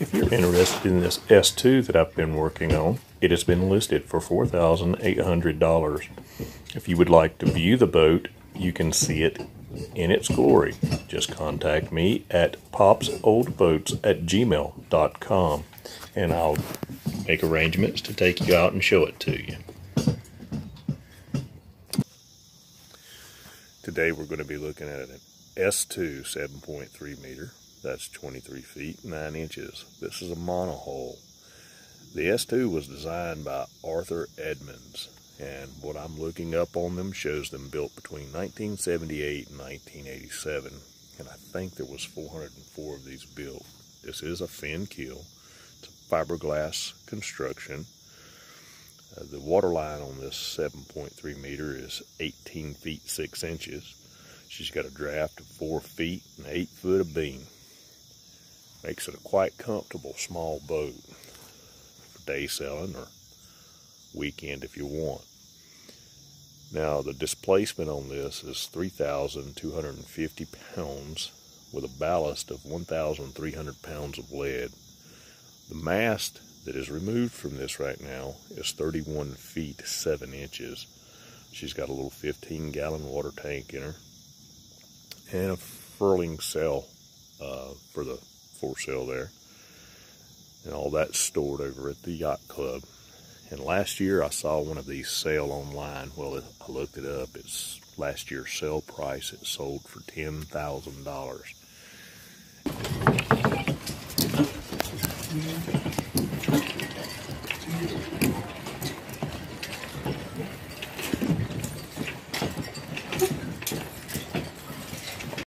If you're interested in this S2 that I've been working on, it has been listed for $4,800. If you would like to view the boat, you can see it in its glory. Just contact me at popsoldboats at gmail.com and I'll make arrangements to take you out and show it to you. Today we're going to be looking at an S2 7.3 meter. That's 23 feet 9 inches. This is a monohull. The S2 was designed by Arthur Edmonds and what I'm looking up on them shows them built between 1978 and 1987 and I think there was 404 of these built. This is a fin keel. It's a fiberglass construction. Uh, the water line on this 7.3 meter is 18 feet 6 inches. She's got a draft of 4 feet and 8 foot of beam. Makes it a quite comfortable small boat for day sailing or weekend if you want. Now the displacement on this is 3,250 pounds with a ballast of 1,300 pounds of lead. The mast that is removed from this right now is 31 feet 7 inches. She's got a little 15 gallon water tank in her and a furling sail uh, for the foresail there. And all that's stored over at the yacht club. And last year I saw one of these sale online. Well, I looked it up. It's last year's sale price. It sold for $10,000.